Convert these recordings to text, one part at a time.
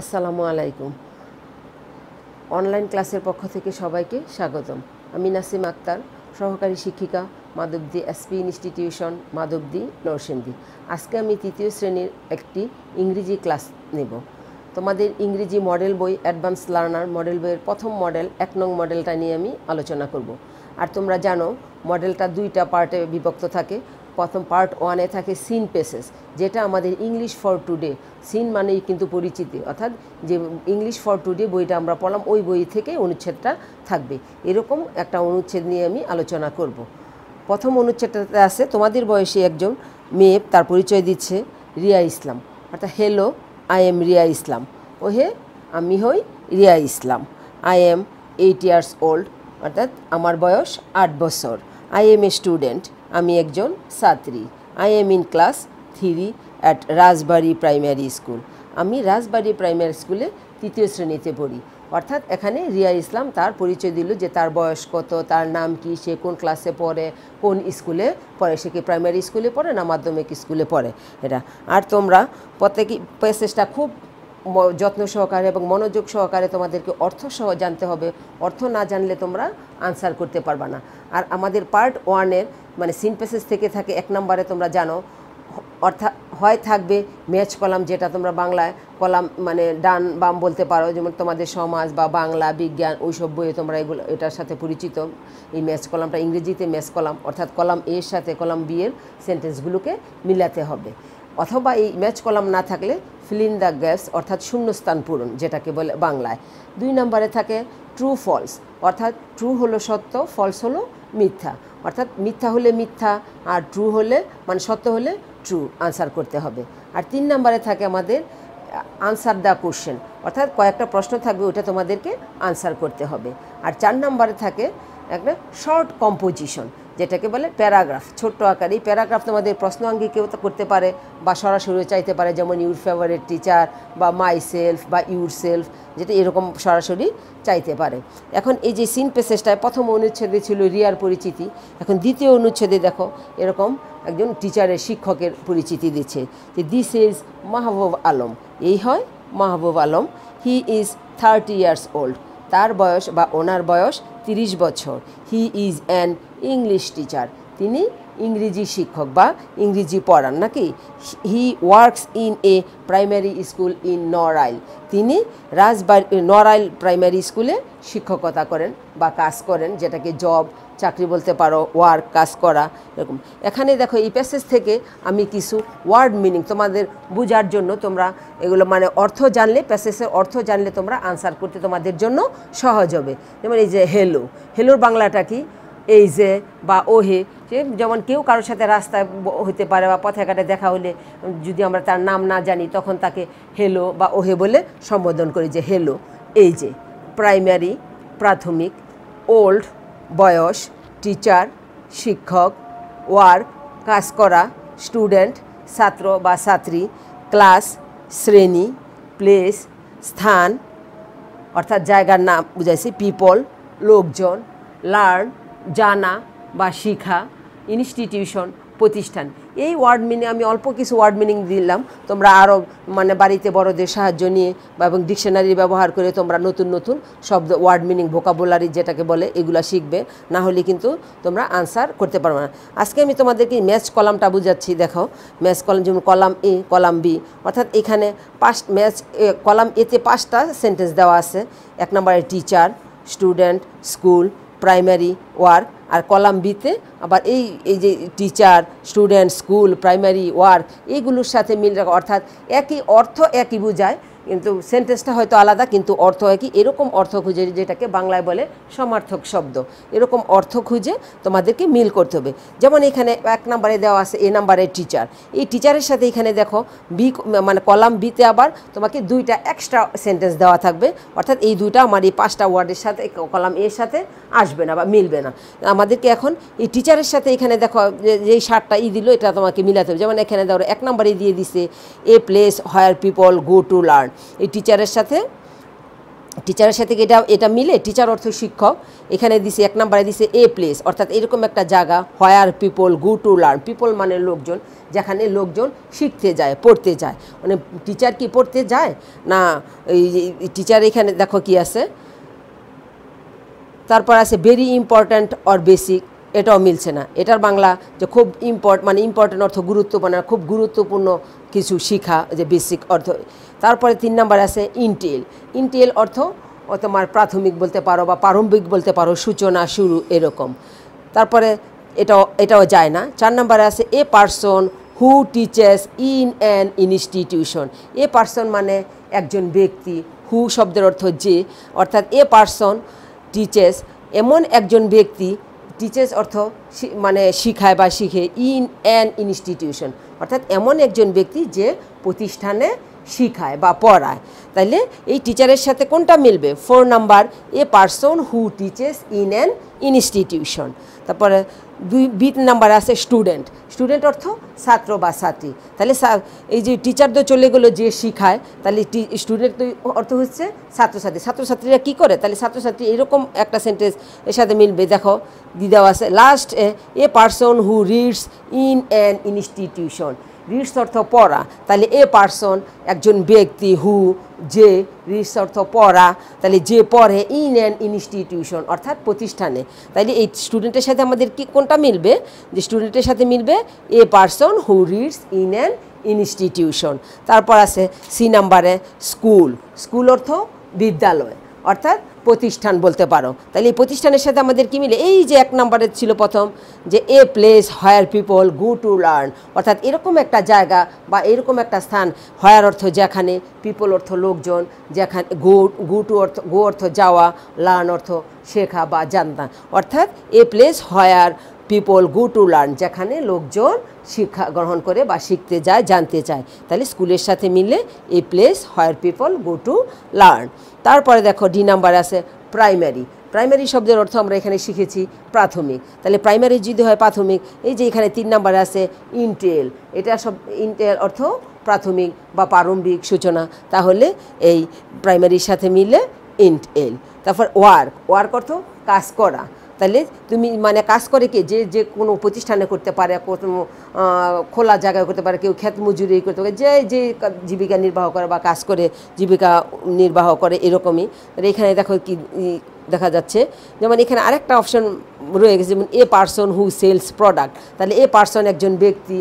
আসসালামু আলাইকুম। অনলাইন ক্লাসের পক্ষ থেকে সবাইকে স্বাগতম। আমি নাসিম আক্তার, সহকারী শিক্ষিকা, মাধবদী এসপি ইনস্টিটিউশন, মাধবদী নরসিংদী। আজকে আমি তৃতীয় শ্রেণির একটি ইংরেজি ক্লাস নেব। তোমাদের ইংরেজি মডেল বই, অ্যাডভান্স লার্নার মডেল বইয়ের প্রথম মডেল, এক নং মডেলটা নিয়ে আমি আলোচনা করব। আর তোমরা জানো, মডেলটা দুইটা পার্টে বিভক্ত থাকে। প্রথম পার্ট ওয়ানে থাকে সিন পেসেস, যেটা আমাদের ইংলিশ ফর টুডে। সিন মানেই কিন্তু পরিচিতি, অর্থাৎ যে ইংলিশ ফর টুডে বইটা আমরা পড়লাম, ওই বই থেকে অনুচ্ছেদটা থাকবে। এরকম একটা অনুচ্ছেদ নিয়ে আমি আলোচনা করব। প্রথম অনুচ্ছেদটাতে আছে, তোমাদের বয়সী একজন মেয়ে, তার পরিচয় দিচ্ছে রিয়া ইসলাম। অর্থাৎ hello I am Riya Islam. ও হে আমি হই Riya Islam. I am eight years old অর্থাৎ, আমার বয়স আট বছর। আই এম এ স্টুডেন্ট আমি একজন ছাত্রী। I am in class three at Rajbari primary school আমি রাজবাড়ি প্রাইমারি স্কুলে তৃতীয় শ্রেণীতে পড়ি। অর্থাৎ এখানে রিয়া ইসলাম তার পরিচয় দিল যে তার বয়স কত, তার নাম কি, সে কোন ক্লাসে পড়ে, কোন স্কুলে পড়ে। সে কি প্রাইমারি স্কুলে পড়ে না মাধ্যমিক স্কুলে পড়ে? এটা। আর তোমরা প্রত্যেকই প্যাসেজটা খুব যত্ন সহকারে এবং মনোযোগ সহকারে তোমাদেরকে অর্থ সহ জানতে হবে। অর্থ না জানলে তোমরা আনসার করতে পারবা না। আর আমাদের পার্ট ওয়ানের মানে সিন প্যাসেজ থেকে থাকে এক নম্বরে তোমরা জানো অর্থাৎ হয় থাকবে ম্যাচ কলাম যেটা তোমরা বাংলায় কলাম মানে ডান বাম বলতে পারো, যেমন তোমাদের সমাজ বা বাংলা, বিজ্ঞান ওইসব বইয়ে তোমরা এগুলো, এটার সাথে পরিচিত। এই ম্যাচ কলামটা ইংরেজিতে ম্যাচ কলাম, অর্থাৎ কলাম এর সাথে কলাম বি এর সেন্টেন্সগুলোকে মিলাতে হবে। অথবা এই ম্যাচ কলাম না থাকলে ফিল ইন দ্য গ্যাপস অর্থাৎ শূন্যস্থান পূরণ, যেটাকে বলে বাংলায়। দুই নম্বরে থাকে ট্রু ফলস অর্থাৎ ট্রু হলো সত্য ফলস হলো মিথ্যা। অর্থাৎ মিথ্যা হলে মিথ্যা, আর ট্রু হলে মানে সত্য হলে ট্রু আনসার করতে হবে। আর তিন নম্বরে থাকে আমাদের আনসার দ্য কোশ্চেন অর্থাৎ কয়েকটা প্রশ্ন থাকবে ওটা তোমাদেরকে আনসার করতে হবে। আর চার নম্বরে থাকে একটা শর্ট কম্পোজিশন যেটাকে বলে প্যারাগ্রাফ, ছোট্ট আকারে। এই প্যারাগ্রাফ তোমাদের প্রশ্ন কেউ তো করতে পারে বা সরাসরি চাইতে পারে, যেমন ইউর ফেভারেট টিচার বা মাই সেলফ বা ইউর সেলফ যেটা এরকম সরাসরি চাইতে পারে। এখন এই যে সিন পেসেজটায় প্রথম অনুচ্ছেদে ছিল রিয়ার পরিচিতি, এখন দ্বিতীয় অনুচ্ছেদে দেখো এরকম একজন টিচারের শিক্ষকের পরিচিতি দিচ্ছে যে দিস ইজ মাহবুব আলম। এই হয় Mahbub Alam. He is thirty years old তার বয়স বা ওনার বয়স তিরিশ বছর। He is an English teacher. তিনি ইংরেজি শিক্ষক বা ইংরেজি পড়ান নাকি? He works in a primary school in Narail তিনি রাজবাড়ি নরাইল প্রাইমারি স্কুলে শিক্ষকতা করেন বা কাজ করেন, যেটাকে জব চাকরি বলতে পারো ওয়ার্ক কাজ করা, এরকম। এখানে দেখো, এই প্যাসেজ থেকে আমি কিছু ওয়ার্ড মিনিং তোমাদের বোঝার জন্য তোমরা এগুলো মানে অর্থ জানলে প্যাসেজের অর্থ জানলে তোমরা আনসার করতে তোমাদের জন্য সহজ হবে। যেমন এই যে হেলো হেলোর বাংলাটা কি? এই যে বা ওহে যে যেমন কেউ কারোর সাথে রাস্তায় হতে পারে বা পথে ঘাটে দেখা হলে যদি আমরা তার নাম না জানি, তখন তাকে হেলো বা ওহে বলে সম্বোধন করি যে হেলো এই যে প্রাইমারি, প্রাথমিক, ওল্ড, বয়স, টিচার, শিক্ষক, ওয়ার্ক, কাজ করা, স্টুডেন্ট, ছাত্র বা ছাত্রী, ক্লাস, শ্রেণি, প্লেস, স্থান, অর্থাৎ জায়গার নাম বুঝাইছি, পিপল, লোকজন, লার্ন জানা বা শিখা ইনস্টিটিউশন প্রতিষ্ঠান। এই ওয়ার্ড মিনিং আমি অল্প কিছু ওয়ার্ড মিনিং দিলাম। তোমরা আরও মানে বাড়িতে বড়দের সাহায্য নিয়ে বা এবং ডিকশনারি ব্যবহার করে তোমরা নতুন নতুন শব্দ ওয়ার্ড মিনিং ভোকাবুলারি যেটাকে বলে, এগুলো শিখবে। না হলে কিন্তু তোমরা আনসার করতে পারবে না। আজকে আমি তোমাদেরকে ম্যাচ কলামটা বুঝাচ্ছি, দেখো। ম্যাচ কলাম যেমন কলাম এ কলাম বি অর্থাৎ এখানে পাঁচ ম্যাচ কলাম এতে পাঁচটা সেন্টেন্স দেওয়া আছে। এক নম্বরে teacher student school primary work আর কলাম বিতে আবার এই এই যে teacher student school primary work এইগুলোর সাথে মিল রাখা। অর্থাৎ একই অর্থ একই বোঝায়। কিন্তু সেন্টেন্সটা হয়তো আলাদা, কিন্তু অর্থ হয় কি এরকম অর্থ খুঁজে যেটাকে বাংলায় বলে সমার্থক শব্দ। এরকম অর্থ খুঁজে তোমাদেরকে মিল করতে হবে। যেমন এখানে এক নম্বরে দেওয়া আছে, এ নাম্বারের টিচার এই টিচারের সাথে এখানে দেখো বি মানে কলাম বিতে আবার তোমাকে দুইটা এক্সট্রা সেন্টেন্স দেওয়া থাকবে। অর্থাৎ এই দুইটা আমার এই পাঁচটা ওয়ার্ডের সাথে, কলাম এর সাথে আসবে না বা মিলবে না। আমাদেরকে এখন এই টিচারের সাথে এখানে দেখো, যে- যেই সারটা ই দিল, এটা তোমাকে মিলাতে হবে। যেমন এখানে ধরো, এক নম্বরে দিয়ে দিছে a place where people go to learn এই টিচারের সাথে। টিচারের সাথে এটা এটা মিলে টিচার অর্থ শিক্ষক। এখানে দিছে, এক নম্বরে দিছে এ প্লেস অর্থাৎ এরকম একটা জায়গা। Where people go to learn people মানে লোকজন, যেখানে লোকজন শিখতে যায়, পড়তে যায়। মানে টিচার কি পড়তে যায়? না, এই টিচার এখানে দেখো কি আছে? তারপর আছে ভেরি ইম্পর্ট্যান্ট অর বেসিক এটাও মিলছে না। এটার বাংলা যে খুব ইম্পর্ট মানে ইম্পর্ট্যান্ট অর্থ, গুরুত্বপূর্ণ খুব গুরুত্বপূর্ণ কিছু শিখা, যে বেসিক অর্থ। তারপরে তিন নাম্বার আছে ইনটেল ইনটেল অর্থ তোমার প্রাথমিক বলতে পারো বা প্রারম্ভিক বলতে পারো, সূচনা, শুরু, এরকম। তারপরে এটাও এটাও যায় না। চার নাম্বারে আছে a person who teaches in an institution a person মানে একজন ব্যক্তি হু শব্দের অর্থ যে। অর্থাৎ এ পার্সন টিচার্স এমন একজন ব্যক্তি টিচার্স অর্থ মানে শিখায় বা শিখে ইন অ্যান ইনস্টিটিউশন অর্থাৎ এমন একজন ব্যক্তি যে প্রতিষ্ঠানে শিখায় বা পড়ায়। তাইলে এই টিচারের সাথে কোনটা মিলবে? Four number a person who teaches in an institution তারপরে দুই বি নাম্বার আছে স্টুডেন্ট স্টুডেন্ট অর্থ ছাত্র বা ছাত্রী। তাহলে এই যে টিচার তো চলে গেলো যে শিখায় তাহলে স্টুডেন্ট তো অর্থ হচ্ছে ছাত্রছাত্রী। ছাত্রছাত্রীরা কী করে? তাহলে ছাত্রছাত্রী এরকম একটা সেন্টেন্স এর সাথে মিলবে। দেখো দিদাও আছে last a person who reads in an institution পড়া তাহলে এ পারসন একজন ব্যক্তি হু যে পড়া তাহলে যে পড়ে ইন অ্যান ইনস্টিটিউশন অর্থাৎ প্রতিষ্ঠানে। তাহলে এই স্টুডেন্টের সাথে আমাদের কি, কোনটা মিলবে? যে স্টুডেন্টের সাথে মিলবে a person who reads in an institution তারপর আছে সি নাম্বারে স্কুল স্কুল অর্থ বিদ্যালয়। অর্থাৎ প্রতিষ্ঠান বলতে পারো। তাহলে এই প্রতিষ্ঠানের সাথে আমাদের কী মিলে? এই যে এক নম্বরের ছিল প্রথম, যে a place where people go to learn, অর্থাৎ এরকম একটা জায়গা বা এরকম একটা স্থান, হায়ার অর্থ যেখানে পিপল অর্থ লোকজন, যেখানে গো, গু টু অর্থ, গো অর্থ যাওয়া, লার্ন অর্থ শেখা বা জানতা। অর্থাৎ a place where people go to learn যেখানে লোকজন শিক্ষা গ্রহণ করে বা শিখতে যায়, জানতে চায়। তাহলে স্কুলের সাথে মিলে a place where people go to learn তারপরে দেখো ডি নাম্বার আছে প্রাইমারি প্রাইমারি শব্দের অর্থ আমরা এখানে শিখেছি প্রাথমিক। তাহলে প্রাইমারি যদি হয় প্রাথমিক, এই যে এখানে তিন নাম্বার আছে ইনটেল এটা সব ইনটেল অর্থ প্রাথমিক বা প্রারম্ভিক সূচনা। তাহলে এই প্রাইমারির সাথে মিলে ইনটেল তারপর ওয়ার্ক ওয়ার্ক অর্থ কাজ করা। তাহলে তুমি মানে কাজ করে কে? যে যে কোনো প্রতিষ্ঠানে করতে পারে, কোনো খোলা জায়গায় করতে পারে, কেউ ক্ষেত মজুরি করতে পারে, যে যে জীবিকা নির্বাহ করে বা কাজ করে, জীবিকা নির্বাহ করে এরকমই। এখানে দেখো কি দেখা যাচ্ছে, যেমন এখানে আরেকটা অপশন রয়ে গেছে, যেমন a person who sells product. তাহলে এ পার্সন একজন ব্যক্তি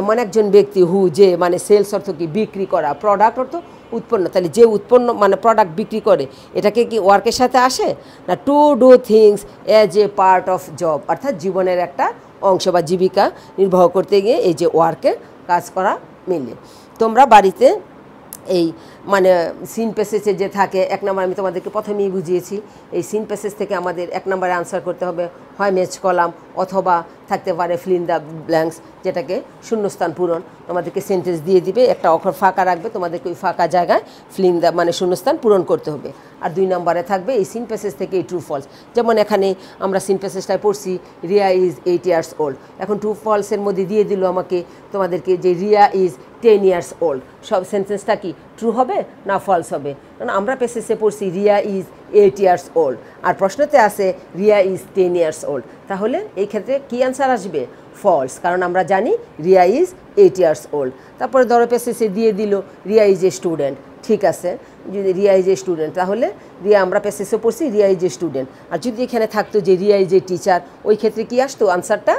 এমন একজন ব্যক্তি হু যে মানে সেলস অর্থ কি? বিক্রি করা, প্রোডাক্ট অর্থ উৎপন্ন, তাহলে যে উৎপন্ন মানে প্রোডাক্ট বিক্রি করে, এটাকে কি ওয়ার্কের সাথে আসে? না to do things as a part of job অর্থাৎ জীবনের একটা অংশ বা জীবিকা নির্বাহ করতে গিয়ে এই যে ওয়ার্কের কাজ করা মিলে। তোমরা বাড়িতে এই মানে সিন প্যাসেজে যে থাকে, এক নম্বর আমি তোমাদেরকে প্রথমেই বুঝিয়েছি, এই সিন প্যাসেজ থেকে আমাদের এক নম্বরে আনসার করতে হবে, হয় ম্যাচ কলাম অথবা থাকতে পারে ফিলিন দ্য ব্ল্যাঙ্কস যেটাকে শূন্যস্থান পূরণ। তোমাদেরকে সেন্টেন্স দিয়ে দিবে, একটা অক্ষর ফাঁকা রাখবে, তোমাদেরকে ওই ফাঁকা জায়গায় ফিলিং দ্য মানে শূন্যস্থান পূরণ করতে হবে। আর দুই নম্বরে থাকবে এই সিন প্যাসেজ থেকে এই ট্রু ফলস যেমন এখানে আমরা সিন প্যাসেজটায় পড়ছি Riya is eight years old এখন ট্রু ফলসের মধ্যে দিয়ে দিল আমাকে তোমাদেরকে যে Riya is ten years old সব সেন্টেন্সটা কি ট্রু হবে? না ফলস হবে? কারণ আমরা পেসেসে পড়ছি, Riya is eight years old আর প্রশ্নতে আছে, Riya is ten years old তাহলে এই ক্ষেত্রে কী অ্যান্সার আসবে? ফলস কারণ আমরা জানি, Riya is eight years old তারপরে ধরো পেসেসে দিয়ে দিল, রিয়া ইজ এ স্টুডেন্ট ঠিক আছে, যদি রিয়া ইজ এ স্টুডেন্ট তাহলে রিয়া আমরা পেসেসে পড়ছি, রিয়া ইজ এ স্টুডেন্ট আর যদি এখানে থাকতো যে রিয়া ইজ এ টিচার ওই ক্ষেত্রে কী আসতো? আনসারটা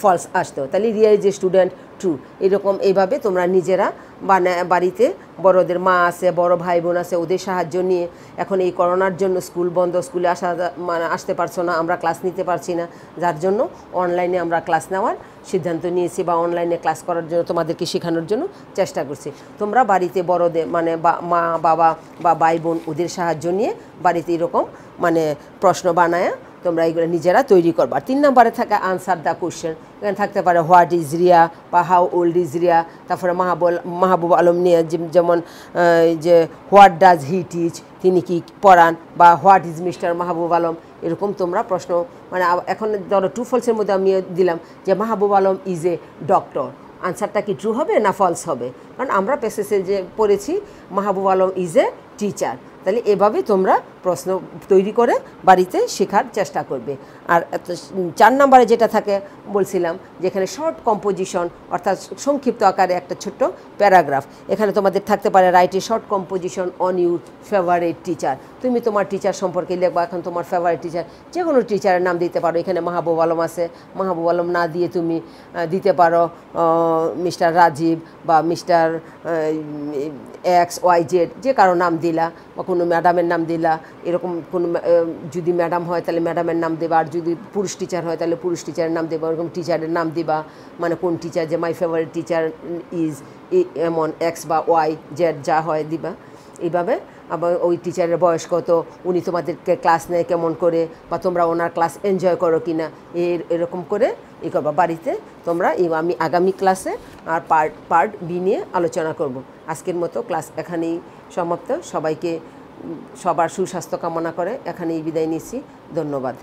ফলস আসতো। তাহলে Riya is a student true এরকম এইভাবে তোমরা নিজেরা বানা, বাড়িতে বড়দের মা আছে, বড় ভাই বোন আছে, ওদের সাহায্য নিয়ে এখন এই করোনার জন্য স্কুল বন্ধ, স্কুলে আসা মানে আসতে পারছ না, আমরা ক্লাস নিতে পারছি না। যার জন্য অনলাইনে আমরা ক্লাস নেওয়ার সিদ্ধান্ত নিয়েছি বা অনলাইনে ক্লাস করার জন্য তোমাদেরকে শেখানোর জন্য চেষ্টা করছি। তোমরা বাড়িতে বড়দের মানে মা, বাবা বা ভাই বোন ওদের সাহায্য নিয়ে বাড়িতে এরকম মানে প্রশ্ন বানায় তোমরা এগুলো নিজেরা তৈরি করবা। তিন নম্বরে থাকে আনসার দ্য কোশ্চেন এখানে থাকতে পারে হোয়াট ইজ রিয়া বা হাউ ওল্ড ইজ রিয়া তারপরে মাহবুল, মাহবুব আলম নিয়ে যেমন যে হোয়াট ডাজ হি টিচ তিনি কি পড়ান? বা what is mister Mahbub Alam? এরকম তোমরা প্রশ্ন মানে এখন ধরো টু ফলসের মধ্যে আমি দিলাম যে Mahbub Alam is a doctor আনসারটা কি ট্রু হবে না ফলস হবে? কারণ আমরা পেসেসে যে পড়েছি, Mahbub Alam is a teacher তাহলে এভাবে তোমরা প্রশ্ন তৈরি করে বাড়িতে শেখার চেষ্টা করবে। আর চার নম্বরে যেটা থাকে, বলছিলাম যেখানে শর্ট কম্পোজিশন অর্থাৎ সংক্ষিপ্ত আকারে একটা ছোট্ট প্যারাগ্রাফ এখানে তোমাদের থাকতে পারে write a short composition on your favourite teacher তুমি তোমার টিচার সম্পর্কে লিখবা, এখন তোমার ফেভারিট টিচার যে কোনো টিচারের নাম দিতে পারো। এখানে মাহবুব আলম আছে। মাহবুব আলম না দিয়ে তুমি দিতে পারো মিস্টার রাজীব বা মিস্টার এক্স ওয়াই জেড, যে কারও নাম দিলা বা কোনো ম্যাডামের নাম দিলা। এরকম কোনো যদি ম্যাডাম হয় তাহলে ম্যাডামের নাম দেবা, আর যদি পুরুষ টিচার হয় তাহলে পুরুষ টিচারের নাম দেবা, ওরকম টিচারের নাম দিবা মানে কোন টিচার যে মাই ফেভারিট টিচার ইজ এমন এক্স বা ওয়াই জেড যা হয় দিবা। এইভাবে আবার ওই টিচারের বয়স কত, উনি তোমাদেরকে ক্লাস নেয় কেমন করে, বা তোমরা ওনার ক্লাস এনজয় করো কি না এর, এরকম করে ই করবা। বাড়িতে তোমরা আমি আগামী ক্লাসে আর পার্ট পার্ট বি নিয়ে আলোচনা করব। আজকের মতো ক্লাস এখানেই সমাপ্ত। সবাইকে সবার সুস্বাস্থ্য কামনা করে এখানেই বিদায় নিচ্ছি। ধন্যবাদ।